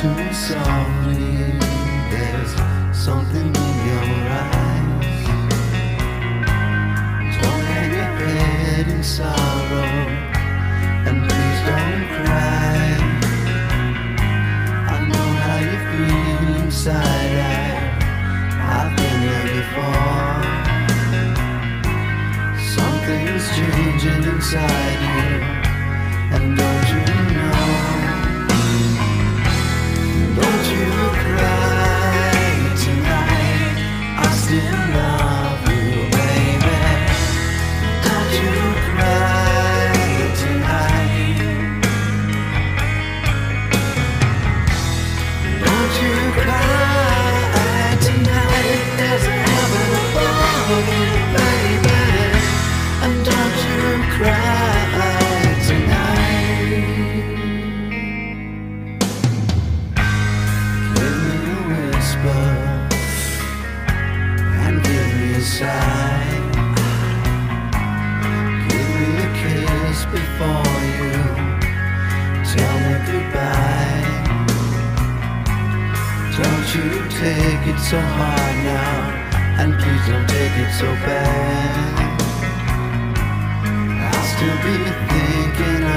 too softly. There's something in your eyes. Don't hang your head in sorrow, and please don't cry. I know how you feel inside. I, I've been there before. Something's changing inside you. 心凉。take it so hard now And please don't take it so bad. I'll still be thinking